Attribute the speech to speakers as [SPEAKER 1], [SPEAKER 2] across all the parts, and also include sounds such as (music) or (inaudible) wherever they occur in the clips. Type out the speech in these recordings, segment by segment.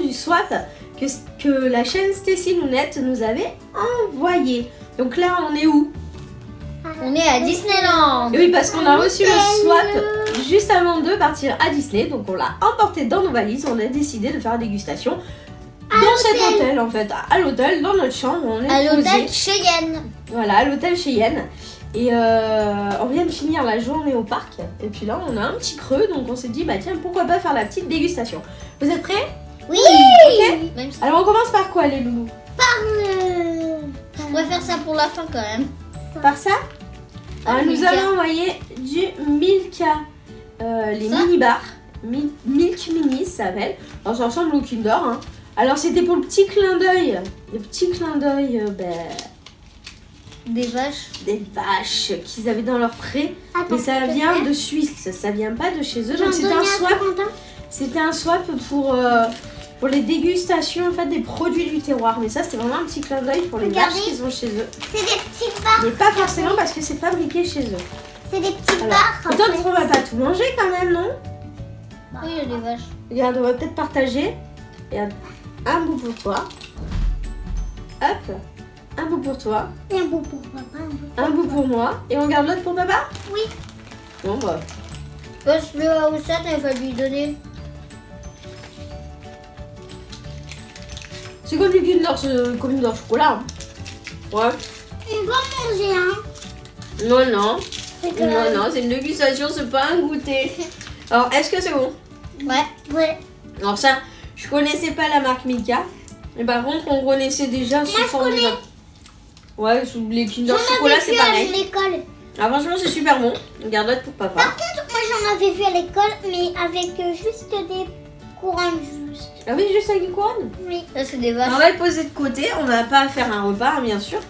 [SPEAKER 1] du swap que, que la chaîne Stacy Lounette nous avait envoyé. Donc là, on est où?
[SPEAKER 2] On est à Disneyland.
[SPEAKER 1] Et oui, parce qu'on a reçu le swap juste avant de partir à Disney. Donc on l'a emporté dans nos valises. On a décidé de faire la dégustation dans cet hôtel en fait, à l'hôtel, dans notre chambre. On est
[SPEAKER 2] À l'hôtel Cheyenne.
[SPEAKER 1] Voilà, à l'hôtel Cheyenne. Et euh, on vient de finir la journée au parc. Et puis là, on a un petit creux. Donc on s'est dit, bah tiens, pourquoi pas faire la petite dégustation. Vous êtes prêts?
[SPEAKER 3] Oui
[SPEAKER 1] Ok
[SPEAKER 2] Même si
[SPEAKER 1] Alors on commence par quoi les loulous
[SPEAKER 3] euh,
[SPEAKER 2] je préfère ça pour la fin quand même.
[SPEAKER 1] Par ça
[SPEAKER 2] Ah,
[SPEAKER 1] Elle nous avait envoyé du Milka. Euh, les
[SPEAKER 2] Ça
[SPEAKER 1] mini bars. Mi- Milk Mini, ça s'appelle. Alors ça ressemble au Kinder. hein. Alors c'était pour le petit clin d'œil. Le petit clin d'œil euh, ben,
[SPEAKER 2] Des vaches.
[SPEAKER 1] des vaches qu'ils avaient dans leur pré.
[SPEAKER 3] Attends,
[SPEAKER 1] Mais ça vient
[SPEAKER 3] faire
[SPEAKER 1] de Suisse. Ça vient pas de chez eux. Donc c'était un swap. C'était un swap pour, euh, pour les dégustations en fait, des produits du terroir. Mais ça c'était vraiment un petit clin d'œil pour les
[SPEAKER 3] Regardez.
[SPEAKER 1] vaches qu'ils ont chez eux.
[SPEAKER 3] C'est des petites barres.
[SPEAKER 1] Mais pas forcément parce que c'est fabriqué chez eux.
[SPEAKER 3] C'est des petites
[SPEAKER 1] Alors,
[SPEAKER 3] barres. fait.
[SPEAKER 1] qu'on va pas tout manger quand même, non?
[SPEAKER 2] Oui, il y a des vaches.
[SPEAKER 1] Regarde, on va peut-être partager. Regarde, un bout pour toi. Hop, un bout pour toi,
[SPEAKER 3] Et un bout pour papa, un bout.
[SPEAKER 1] un bout pour moi. Et on garde l'autre pour papa?
[SPEAKER 3] Oui.
[SPEAKER 1] Bon bah.
[SPEAKER 2] Parce que Haussat, il va lui donner.
[SPEAKER 1] C'est comme du Kinder, c'est comme du chocolat. hein. Ouais.
[SPEAKER 3] On va manger un.
[SPEAKER 1] Non, non.
[SPEAKER 3] C'est
[SPEAKER 1] Non, non, c'est une dégustation, c'est pas un goûter. Alors, est-ce que c'est bon?
[SPEAKER 2] Ouais.
[SPEAKER 3] Ouais.
[SPEAKER 1] Alors ça, je connaissais pas la marque Milka. Mais par contre, on connaissait déjà sous forme de... Ouais, sous les Kinder chocolat, c'est pareil. Ah, franchement, c'est super bon. Garde l'autre pour papa.
[SPEAKER 3] Par contre, moi j'en avais vu à l'école, mais avec euh, juste des couronnes juste.
[SPEAKER 1] Ah oui, juste avec une couronne
[SPEAKER 3] Oui.
[SPEAKER 2] Ça, c'est des vaches.
[SPEAKER 1] On va le poser de côté, on va pas faire un repas, bien sûr.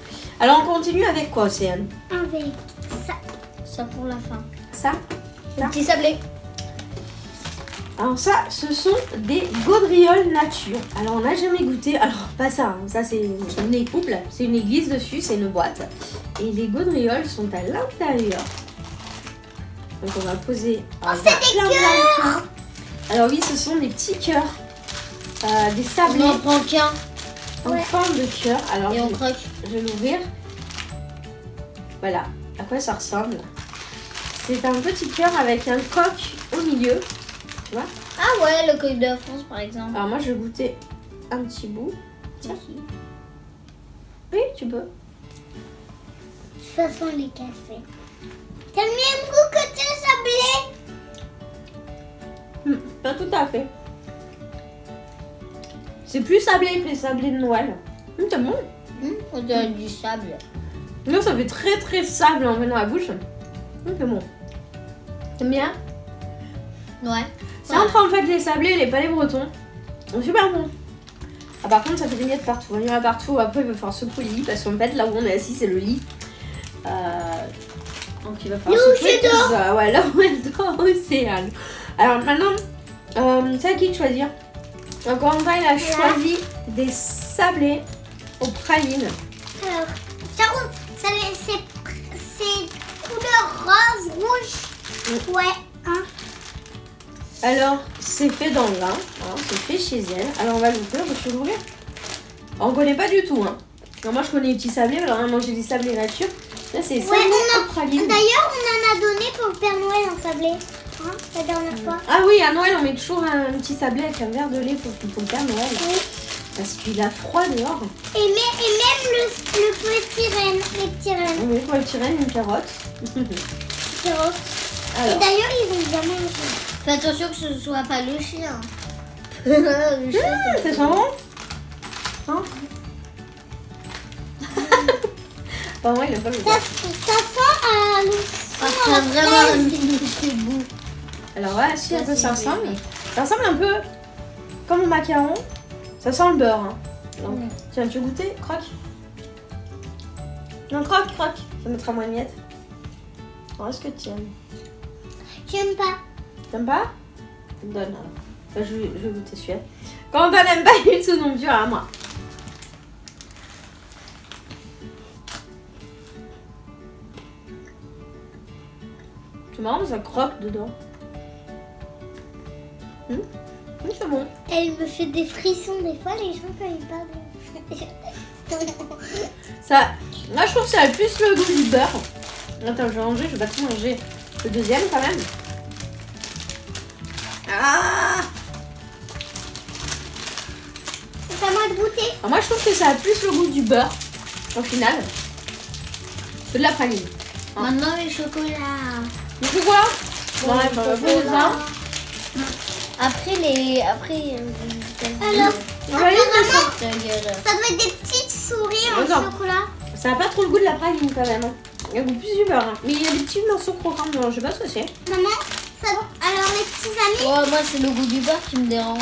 [SPEAKER 1] Alors on continue avec quoi, Océane?
[SPEAKER 3] Avec ça.
[SPEAKER 2] Ça pour la fin.
[SPEAKER 1] Ça?
[SPEAKER 2] Le petit sablé.
[SPEAKER 1] Alors ça, ce sont des gaudrioles nature. Alors on n'a jamais goûté, alors pas ça, hein. ça c'est une écouple, c'est une église dessus, c'est une boîte. Et les gaudrioles sont à l'intérieur. Donc on va poser
[SPEAKER 3] Oh,
[SPEAKER 1] on va plein, plein de cœurs. Alors oui, ce sont des petits cœurs, euh, des
[SPEAKER 2] On
[SPEAKER 1] sablés
[SPEAKER 2] en prend qu'un
[SPEAKER 1] en
[SPEAKER 3] Ouais.
[SPEAKER 1] forme de cœur. Alors
[SPEAKER 2] et on
[SPEAKER 1] je-
[SPEAKER 2] croque.
[SPEAKER 1] Je vais l'ouvrir. Voilà, à quoi ça ressemble C'est un petit cœur avec un coq au milieu. Tu vois
[SPEAKER 2] Ah ouais, le coq de France par exemple.
[SPEAKER 1] Alors moi je vais goûter un petit bout. Tiens. Oui, tu peux.
[SPEAKER 3] De toute façon, les cafés. T'as le même goût que tu sablé?
[SPEAKER 1] Hmm, pas tout à fait. C'est plus sablé que les sablés de Noël. Hum, c'est bon.
[SPEAKER 2] Hum, on dirait du sable.
[SPEAKER 1] Non, ça fait très très sable en venant à la bouche. Hum, c'est bon. T'aimes bien?
[SPEAKER 2] Ouais.
[SPEAKER 1] C'est entre en fait les sablés et les palais bretons. C'est super bon. Ah, par contre, ça fait des miettes partout. Il y en a partout. Après, il va falloir secouer le lit parce qu'en fait, là où on est assis, c'est le lit. Euh, Donc, il va falloir
[SPEAKER 3] où
[SPEAKER 1] secouer tout ça. Ouais, là où elle dort, Océane. Alors, maintenant, euh, c'est à qui de choisir? Donc, Corentin, il a choisi des sablés aux pralines.
[SPEAKER 3] Alors, ça, roule- ça c'est couleur rose, rouge. Ouais, hein.
[SPEAKER 1] Alors, c'est fait dans le lin. hein, c'est fait chez elle. Alors, on va l'ouvrir. Je peux l'ouvrir On connaît pas du tout. Hein. Alors, moi, je connais les petits sablés. Alors, on a mangé des sablés nature. Là, c'est
[SPEAKER 3] Ouais. D'ailleurs, on en a donné pour le Père Noël en sablé. La dernière fois.
[SPEAKER 1] Ah oui, à Noël, on met toujours un petit sablé avec un verre de lait pour, pour le Père Noël.
[SPEAKER 3] Oui.
[SPEAKER 1] Parce qu'il a froid dehors.
[SPEAKER 3] Et, mais- et même le, le petit renne, les petits rennes.
[SPEAKER 1] Met pour le petit renne une carotte. (laughs)
[SPEAKER 3] qui rose. Et
[SPEAKER 1] Alors,
[SPEAKER 3] d'ailleurs, ils ont bien mangé.
[SPEAKER 2] Fais attention que ce soit pas le chien. le (laughs) chien,
[SPEAKER 1] Ah,
[SPEAKER 2] c'est
[SPEAKER 1] ça sent bon Hein Bah, moi, il a pas le
[SPEAKER 3] Ça,
[SPEAKER 1] goût.
[SPEAKER 3] ça sent à.
[SPEAKER 2] Ah, c'est vraiment un mini bout.
[SPEAKER 1] Alors, voilà, si un
[SPEAKER 2] Ça,
[SPEAKER 1] peu ça ressemble. Ça ressemble un peu comme au macaron. Ça sent le beurre. hein. Donc,
[SPEAKER 2] Mm.
[SPEAKER 1] Tiens, tu veux goûter Croque. Non, croque, croque. Ça mettra moins de miettes. Alors, est-ce que tu aimes
[SPEAKER 3] J'aime pas.
[SPEAKER 1] T'aimes pas? Donne alors. Bah, je, vais, je vais goûter celui-là. Quand on n'aime pas du tout non plus, à moi. C'est C'est marrant, ça croque dedans. C'est bon.
[SPEAKER 3] Elle me fait des frissons des fois, les gens quand ils parlent.
[SPEAKER 1] Ça, là, je trouve que ça a plus le goût du beurre. Attends, je vais manger, je vais pas tout manger. Le deuxième, quand même. Ah
[SPEAKER 3] C'est à moi de goûter.
[SPEAKER 1] Alors Moi, je trouve que ça a plus le goût du beurre, au final, que de la praline.
[SPEAKER 2] Maintenant les chocolats.
[SPEAKER 1] Quoi Bon, ouais,
[SPEAKER 2] Après les. Après. euh,
[SPEAKER 3] Alors, ça doit être des petites souris en chocolat.
[SPEAKER 1] Ça a pas trop le goût de la praline, quand même. hein. Il y a plus du beurre. hein. Mais il y a des petits morceaux croquants dedans, je sais pas ce que c'est.
[SPEAKER 3] Maman, ça... alors les petits amis,
[SPEAKER 2] Ouais, moi c'est le goût du beurre qui me dérange.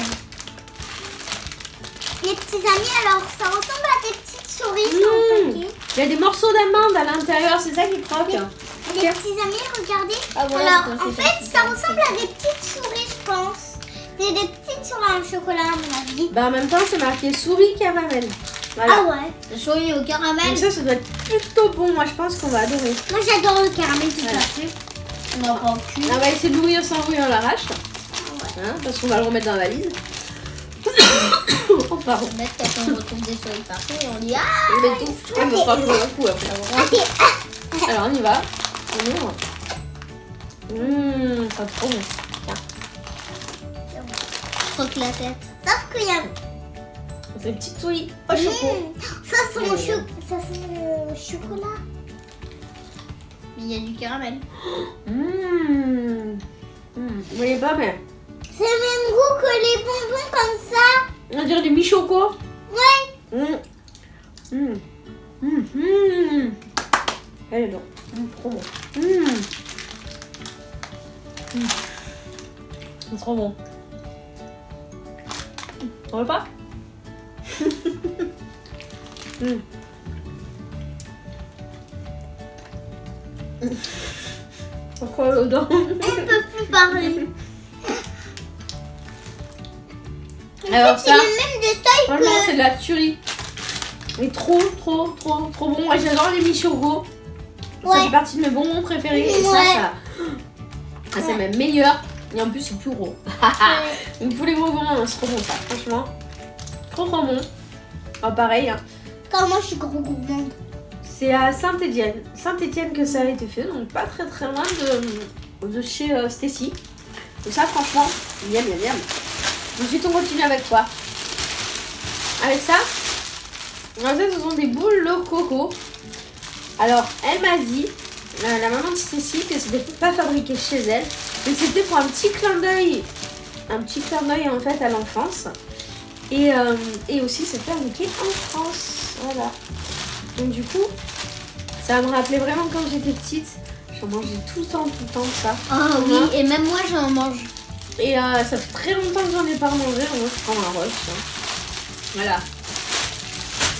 [SPEAKER 3] les petits amis, alors ça ressemble à des petites souris
[SPEAKER 1] Mmh.
[SPEAKER 3] sur le paquet.
[SPEAKER 1] Il y a des morceaux d'amande à l'intérieur, c'est ça qui croque.
[SPEAKER 3] Les petits amis, regardez.
[SPEAKER 2] Ah, voilà,
[SPEAKER 3] alors, en fait, ça ressemble à des petites souris. C'est des petites souris en chocolat, à mon avis.
[SPEAKER 1] Bah, en même temps, c'est marqué souris caramel. Voilà.
[SPEAKER 3] Ah ouais.
[SPEAKER 2] Souris au caramel.
[SPEAKER 1] Donc ça, ça doit être plutôt bon. Moi, je pense qu'on va adorer.
[SPEAKER 3] Moi, j'adore le caramel tout
[SPEAKER 1] Voilà.
[SPEAKER 3] à fait.
[SPEAKER 2] On va pas.
[SPEAKER 1] On va essayer de l'ouvrir sans ouvrir on l'arrache. Hein, parce qu'on va le remettre dans la valise. (coughs) oh, pardon.
[SPEAKER 2] Mettre quand on retrouve des souris partout et on dit Ah
[SPEAKER 1] On met tout. Je me fera jouer un coup après. Alors, on y va. On ouvre. Mmh, c'est trop bon.
[SPEAKER 2] Croque la tête.
[SPEAKER 3] sauf qu'il y a...
[SPEAKER 1] C'est une petite souris au chocolat.
[SPEAKER 3] Mmh, Ça sent le, cho- sent le chocolat.
[SPEAKER 2] Mais il y a du caramel.
[SPEAKER 1] Mmh. Mmh. Vous voyez pas, mais
[SPEAKER 3] C'est le même goût que les bonbons comme ça.
[SPEAKER 1] on dirait du mi-choco.
[SPEAKER 3] Ouais.
[SPEAKER 1] Mmh. Mmh. Mmh. Mmh. Elle est bonne. Mmh, trop bon. Mmh. Mmh. C'est trop bon. On veut pas Mmh. Pourquoi l'odeur
[SPEAKER 3] On ne peut plus parler.
[SPEAKER 1] Alors
[SPEAKER 3] fait, c'est
[SPEAKER 1] ça-
[SPEAKER 3] le même détail
[SPEAKER 1] Franchement,
[SPEAKER 3] que...
[SPEAKER 1] c'est de la tuerie. Mais trop, trop, trop, trop bon. Moi, j'adore les mi-choco. Ça
[SPEAKER 3] Ouais.
[SPEAKER 1] fait partie de mes bonbons préférés. Et ça,
[SPEAKER 3] Ouais.
[SPEAKER 1] ça... Ah, c'est
[SPEAKER 3] Ouais.
[SPEAKER 1] même meilleur. Et en plus, c'est plus (laughs) gros.
[SPEAKER 3] Ouais.
[SPEAKER 1] Donc, pour les bonbons, c'est trop bon ça, franchement. Trop, trop bon. Ah, pareil, hein.
[SPEAKER 3] Moi, je suis gros gourmande.
[SPEAKER 1] c'est à Saint-Étienne. Saint-Étienne que ça a été fait. Donc, pas très, très loin de, de chez euh, Stacy. Donc, ça, franchement, miam, miam, miam. Ensuite, on continue avec quoi Avec ça En fait, ce sont des boules au coco. Alors, elle m'a dit, euh, la maman de Stacy, que c'était pas fabriqué chez elle, mais c'était pour un petit clin d'œil, un petit clin d'œil en fait à l'enfance. Et, euh, et aussi, c'est fabriqué en France. Voilà. Donc, du coup, ça me rappelait vraiment quand j'étais petite. J'en mangeais tout le temps, tout le temps ça.
[SPEAKER 2] Ah oui,
[SPEAKER 1] Hein
[SPEAKER 2] et même moi j'en mange.
[SPEAKER 1] Et euh, ça fait très longtemps que j'en ai pas mangé. Moi, je prends un rush. hein. Voilà.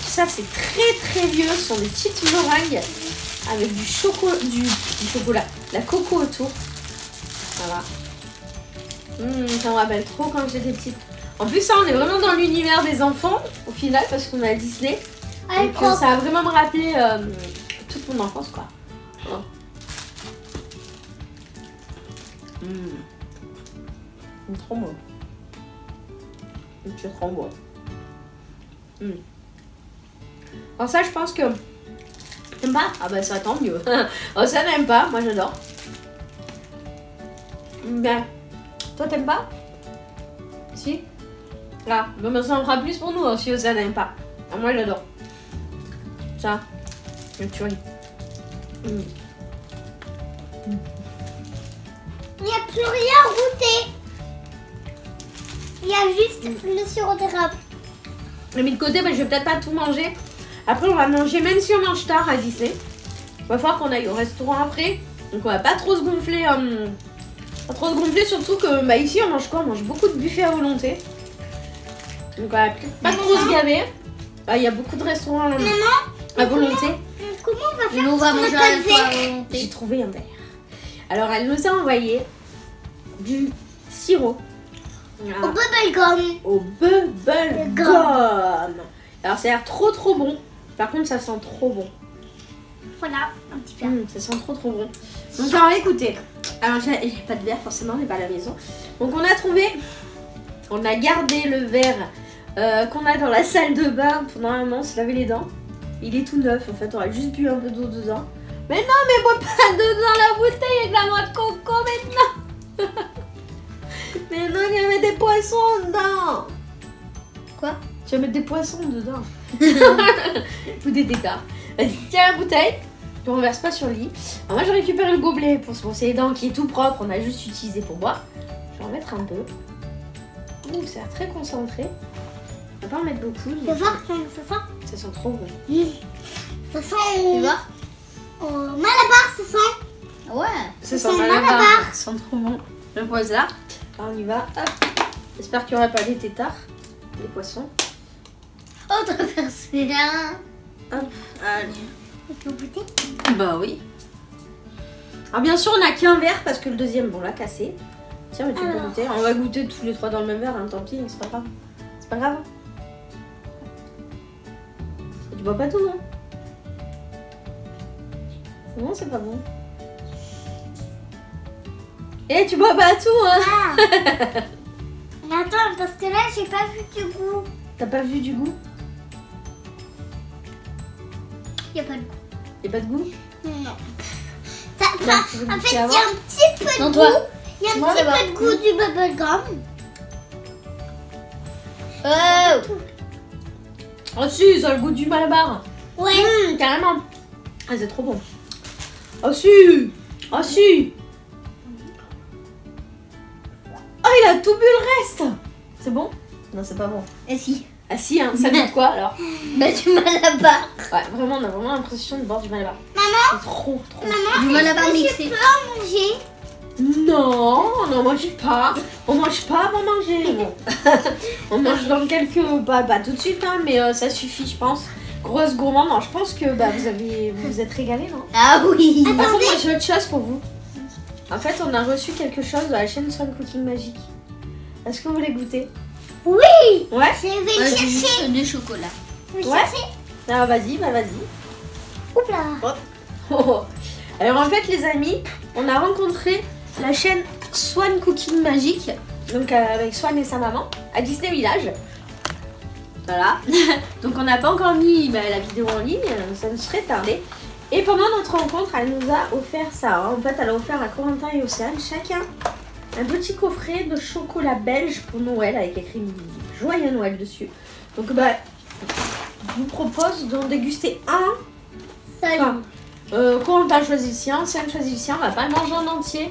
[SPEAKER 1] Ça, c'est très très vieux. Ce sont des petites meringues avec du chocolat, du, du chocolat, la coco autour. Hum, ça me rappelle trop quand j'étais petite. En plus, ça, on est vraiment dans l'univers des enfants au final parce qu'on a Disney.
[SPEAKER 3] Ah,
[SPEAKER 1] Donc, euh, ça a vraiment me rappelé euh, toute mon enfance, quoi. Hum. C'est trop bon. C'est trop bon. Alors ça, je pense que... T'aimes pas? Ah bah ça, tant mieux. (laughs) oh, ça, n'aime pas. Moi, j'adore. Ben, toi, t'aimes pas? Si Ah, ben, ça en fera plus pour nous hein, si ça n'aime pas. Ah, moi, j'adore. Ça, le tuerie. Hum.
[SPEAKER 3] Il n'y a plus rien à goûter. Il y a juste le sirop d'érable.
[SPEAKER 1] J'ai mis de côté, mais je vais peut-être pas tout manger. Après, on va manger, même si on mange tard à Disney. Il va falloir qu'on aille au restaurant après. Donc, on va pas trop se gonfler. euh, pas trop se gonfler, surtout que bah, ici, on mange quoi On mange beaucoup de buffets à volonté. Donc, on va pas trop se gaver. Ah, Il y a beaucoup de restaurants
[SPEAKER 3] Maman,
[SPEAKER 1] à volonté.
[SPEAKER 3] comment on va faire
[SPEAKER 2] Nous on va manger à
[SPEAKER 3] de
[SPEAKER 2] à
[SPEAKER 1] J'ai
[SPEAKER 2] volonté.
[SPEAKER 1] trouvé un verre. Alors, elle nous a envoyé du sirop. Voilà.
[SPEAKER 3] Au bubblegum.
[SPEAKER 1] au bubble
[SPEAKER 3] Gum.
[SPEAKER 1] gum. Alors ça a l'air trop trop bon. Par contre ça sent trop bon.
[SPEAKER 3] Voilà, un petit verre.
[SPEAKER 1] Hum, ça sent trop trop bon. Donc alors écoutez, alors j'ai pas de verre forcément, on n'est pas à la maison. Donc on a trouvé, on a gardé le verre euh, qu'on a dans la salle de bain pour normalement se laver les dents. Il est tout neuf en fait, on a juste bu un peu d'eau dedans. Mais non, mais bois pas d'eau dans la bouteille avec la noix de coco maintenant. (laughs) mais non, il y avait des poissons dedans.
[SPEAKER 2] Quoi?
[SPEAKER 1] Tu vas mettre des poissons dedans. (laughs) Ou des tétards. Vas-y, tiens la bouteille. Tu renverses pas sur le lit. Alors moi, je récupère le gobelet pour se brosser les dents qui est tout propre. On a juste utilisé pour boire. Je vais en mettre un peu. Ouh, ça a l'air très concentré. On va pas en mettre beaucoup. Mais
[SPEAKER 3] voir comment ça sent
[SPEAKER 1] Ça sent trop bon.
[SPEAKER 3] Ça sent
[SPEAKER 2] Tu vois
[SPEAKER 3] au Malabar, ça sent.
[SPEAKER 2] Ouais.
[SPEAKER 1] Ça
[SPEAKER 3] sent
[SPEAKER 1] malabar.
[SPEAKER 3] malabar.
[SPEAKER 1] Ça sent trop bon. Le pose là. Alors on y va. Hop. J'espère qu'il n'y aura pas des tétards. Des poissons.
[SPEAKER 2] Oh, t'as versé un.
[SPEAKER 1] Hop. Allez.
[SPEAKER 3] Peux goûter
[SPEAKER 1] Bah oui. Alors bien sûr, on n'a qu'un verre parce que le deuxième, bon, l'a cassé. Tiens, mais tu peux
[SPEAKER 3] Alors.
[SPEAKER 1] goûter. On va goûter tous les trois dans le même verre, hein, tant pis, c'est pas grave. C'est pas grave. Et tu bois pas tout, hein C'est bon, c'est pas bon. Eh, tu bois pas tout, hein
[SPEAKER 3] Ah (laughs) Mais attends, parce que là, j'ai pas vu du goût.
[SPEAKER 1] T'as pas vu du goût?
[SPEAKER 3] Il a pas de goût.
[SPEAKER 1] Y'a pas de goût
[SPEAKER 3] Non. Ça, ça- en fait, il y a un petit peu de
[SPEAKER 2] Non,
[SPEAKER 3] goût. Il y a un
[SPEAKER 2] Moi,
[SPEAKER 3] petit peu de goût du bubblegum.
[SPEAKER 2] Oh
[SPEAKER 1] Oh si, ça a le goût du malabar.
[SPEAKER 3] Ouais.
[SPEAKER 1] Hum, carrément. Ah, c'est trop bon. Oh si Oh si Oh, il a tout bu le reste C'est bon? Non, c'est pas bon.
[SPEAKER 2] Et si
[SPEAKER 1] Ah si, hein, ça goûte quoi alors (gasps)
[SPEAKER 2] Bah, tu m'as là-bas.
[SPEAKER 1] Ouais, vraiment, on a vraiment l'impression de boire du malabar.
[SPEAKER 3] Maman,
[SPEAKER 1] C'est trop, trop.
[SPEAKER 3] maman,
[SPEAKER 2] Du malabar mixé.
[SPEAKER 3] je peux en manger?
[SPEAKER 1] Non, on n'en mange pas. On mange pas avant manger. bon. (laughs) on mange dans quelques... Bah, pas tout de suite, hein, mais euh, ça suffit, je pense. Grosse gourmande, non, je pense que bah, vous avez vous vous êtes régalés, non?
[SPEAKER 2] Ah oui
[SPEAKER 1] Par contre, moi j'ai autre chose pour vous. En fait, on a reçu quelque chose de la chaîne Swan Cooking Magic. Est-ce que vous voulez goûter?
[SPEAKER 3] Oui
[SPEAKER 1] Ouais
[SPEAKER 3] Je vais
[SPEAKER 2] Ouais,
[SPEAKER 3] chercher.
[SPEAKER 2] juste des chocolats.
[SPEAKER 3] Je vais
[SPEAKER 1] Ouais.
[SPEAKER 3] chercher.
[SPEAKER 1] Ah, vas-y, bah vas-y.
[SPEAKER 3] Oups là. (laughs)
[SPEAKER 1] Oh, oh. Alors en fait, les amis, on a rencontré la chaîne Swan Cooking Magic, donc euh, avec Swan et sa maman, à Disney Village. Voilà. (laughs) donc on n'a pas encore mis bah, la vidéo en ligne, ça ne serait tardé. Et pendant notre rencontre, elle nous a offert ça. hein. En fait, elle a offert à Corentin et Océane chacun un petit coffret de chocolat belge pour Noël avec écrit Joyeux Noël dessus. Donc bah, je vous propose d'en déguster un. Enfin, euh, Corentin a choisi le sien, Sian choisit le sien, on va pas le manger en entier.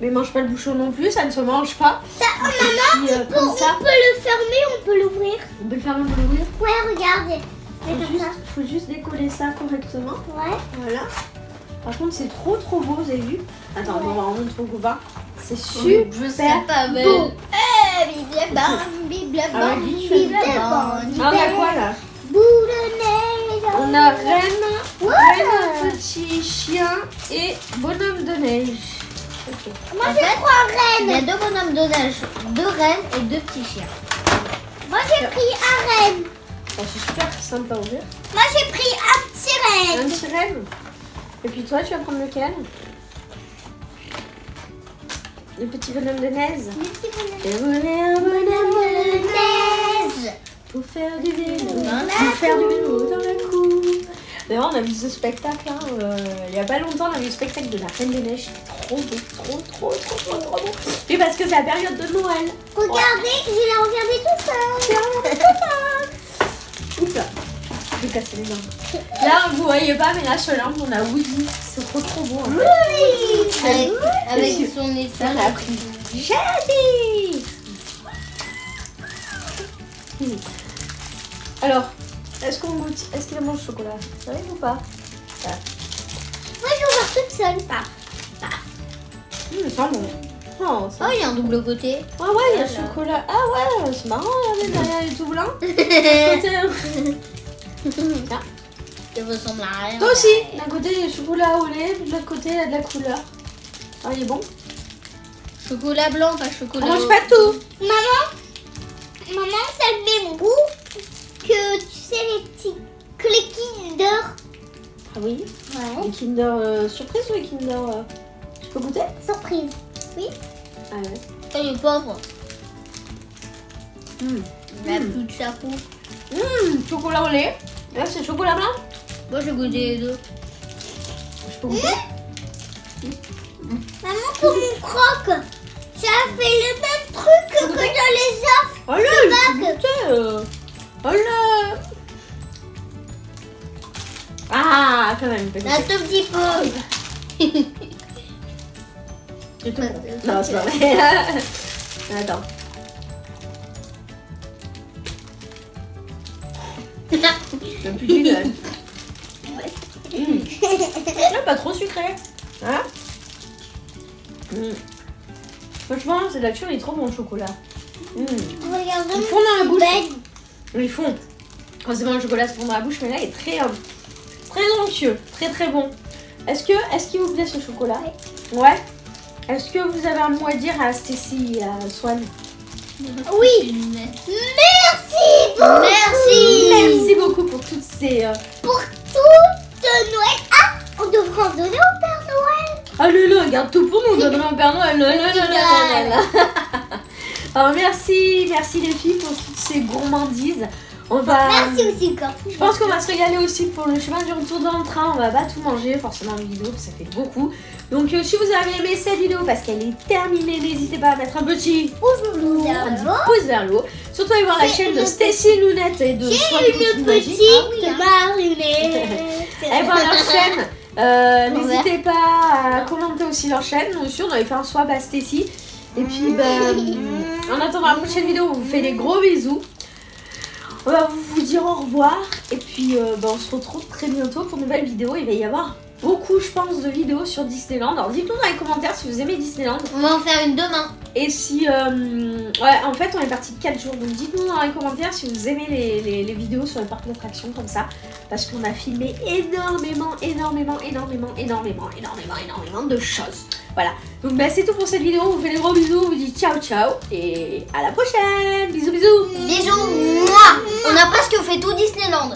[SPEAKER 1] Mais mange pas le bouchon non plus, ça ne se mange pas.
[SPEAKER 3] Ça, oh,
[SPEAKER 1] Et puis, euh,
[SPEAKER 3] on,
[SPEAKER 1] comme ça,
[SPEAKER 3] on peut le fermer, on peut l'ouvrir.
[SPEAKER 1] on peut le faire l'ouvrir.
[SPEAKER 3] Ouais, regarde. C'est
[SPEAKER 1] Faut juste,
[SPEAKER 3] ça.
[SPEAKER 1] faut juste décoller ça correctement.
[SPEAKER 3] Ouais.
[SPEAKER 1] Voilà. Par contre, c'est trop trop beau, vous avez vu? Attends,
[SPEAKER 3] Ouais.
[SPEAKER 1] on va en montrer au copain. C'est
[SPEAKER 2] Je sais
[SPEAKER 1] super.
[SPEAKER 2] pas, mais.
[SPEAKER 3] beau.
[SPEAKER 2] Eh, bibla bibla
[SPEAKER 1] Ah on a quoi là
[SPEAKER 3] Boule de neige.
[SPEAKER 1] On a reine, reine, petit chien et bonhomme de neige.
[SPEAKER 3] Moi, j'ai trois
[SPEAKER 2] Il y a
[SPEAKER 3] reines.
[SPEAKER 2] deux bonhommes de neige, deux reines et deux petits chiens.
[SPEAKER 3] Moi, j'ai pris un reine.
[SPEAKER 1] Oh, c'est super simple à ouvrir.
[SPEAKER 3] Moi, j'ai pris un petit
[SPEAKER 1] Un
[SPEAKER 3] reine.
[SPEAKER 1] petit rêve. Et puis toi, tu vas prendre lequel? Le petit bonhomme de neige.
[SPEAKER 3] Le petit bonhomme.
[SPEAKER 1] De neige pour faire du vélo. Pour faire du vélo dans la cour. D'ailleurs, on a vu ce spectacle hein, euh, il y a pas longtemps. On a vu le spectacle de la Reine des Neiges. Trop beau, trop, trop, trop, trop, trop beau. Et parce que c'est la période de Noël.
[SPEAKER 3] Regardez, je l'ai regardé tout seul.
[SPEAKER 1] Oups là, je vais casser les jambes. Là, vous voyez pas, mais là sur l'arme, on a Woody. C'est trop, trop beau.
[SPEAKER 3] Oui.
[SPEAKER 2] Avec, avec son
[SPEAKER 1] Ça, on a. Alors, est-ce qu'on goûte Est-ce qu'il mange le chocolat? Ça arrive ou pas?
[SPEAKER 3] Moi, je vais ouvrir toute seule. Paf.
[SPEAKER 1] Hum, ça sent bon. Oh, ça...
[SPEAKER 2] Oh, il y a un double côté.
[SPEAKER 1] Ah ouais, il y a le chocolat. Ah ouais, c'est marrant, regardez, derrière est. Côté, euh, Tiens.
[SPEAKER 2] Ça ressemble à rien.
[SPEAKER 1] Toi aussi, d'un côté il y a le chocolat au lait, de l'autre côté il y a de la couleur. Ah, il est bon
[SPEAKER 2] Chocolat blanc, pas
[SPEAKER 1] On
[SPEAKER 2] chocolat.
[SPEAKER 1] mange pas tout
[SPEAKER 3] Maman, maman, ça a le même goût que, tu sais, les petits clés Kinder.
[SPEAKER 1] Ah oui
[SPEAKER 3] Ouais.
[SPEAKER 1] Les Kinder euh, surprise ou les Kinder. euh, Je peux goûter?
[SPEAKER 3] Surprise.
[SPEAKER 1] Ah ouais.
[SPEAKER 2] Ça, il est pauvre.
[SPEAKER 1] Hum.
[SPEAKER 2] Il a
[SPEAKER 1] Mm.
[SPEAKER 2] plus de chapeau.
[SPEAKER 1] Hum, chocolat au lait. Là, c'est chocolat blanc
[SPEAKER 2] Moi, j'ai goûté les deux.
[SPEAKER 1] Je peux goûter?
[SPEAKER 3] Maman, pour mon croque, ça fait le même truc que dans les œufs.
[SPEAKER 1] Oh là, euh. Oh là Ah, quand même.
[SPEAKER 2] Un (laughs) tout petit peu.
[SPEAKER 1] C'est tout.
[SPEAKER 2] Ouais,
[SPEAKER 1] Non, c'est pas vrai. (laughs) Attends. Le plus. Hum. Ah, pas trop sucré. Hein? Hum. Franchement, c'est là-dessus, il est trop bon le chocolat. Hum.
[SPEAKER 3] Regarde
[SPEAKER 1] Ils font dans la bouche.
[SPEAKER 3] belle.
[SPEAKER 1] Ils font. Quand c'est bon le chocolat, se fond dans la bouche, mais là, il est très, euh, très onctueux, très très bon. Est-ce que, est-ce qu'il vous plaît ce chocolat? Ouais. Est-ce que vous avez un mot à dire à Stacy et à Swan?
[SPEAKER 3] Oui. Merci beaucoup.
[SPEAKER 2] Merci.
[SPEAKER 1] Merci beaucoup pour toutes ces. euh,
[SPEAKER 3] Pour tout de Noël. Ah, on devrait en donner au Père Noël.
[SPEAKER 1] Ah là, regarde tout pour nous, donne au (laughs) Père Noël. (laughs) Alors merci, merci les filles pour toutes ces gourmandises. On va.
[SPEAKER 3] Merci aussi, Corp.
[SPEAKER 1] Je pense qu'on va se régaler aussi pour le chemin du retour dans le train. On va pas tout manger, forcément, une vidéo, ça fait beaucoup. Donc, euh, si vous avez aimé cette vidéo parce qu'elle est terminée, n'hésitez pas à mettre un petit pouce vers un pouce vers le haut. Surtout, allez voir la
[SPEAKER 3] J'ai
[SPEAKER 1] chaîne de Stacy Lounette et de Swan
[SPEAKER 3] Une petite marionnette.
[SPEAKER 1] Allez voir leur chaîne. (laughs) Euh. N'hésitez pas à commenter aussi leur chaîne. Nous aussi, on avait fait un swap à Stacy. Et puis, ben, en attendant la prochaine vidéo, on vous fait des gros bisous. On va vous dire au revoir. Et puis, euh, ben, on se retrouve très bientôt pour une nouvelle vidéo. Il va y avoir beaucoup, je pense, de vidéos sur Disneyland. Alors, dites-nous dans les commentaires si vous aimez Disneyland.
[SPEAKER 2] On va en faire une demain.
[SPEAKER 1] Et si. euh, ouais, en fait, on est parti de 4 jours. Donc, dites-nous dans les commentaires si vous aimez les, les- les vidéos sur les parcs d'attractions comme ça. Parce qu'on a filmé énormément, énormément, énormément, énormément, énormément, énormément de choses. Voilà. Donc, bah, c'est tout pour cette vidéo. On vous fait des gros bisous. On vous dit ciao, ciao. Et à la prochaine. Bisous, bisous.
[SPEAKER 2] Bisous. Mouah. On a presque fait tout Disneyland.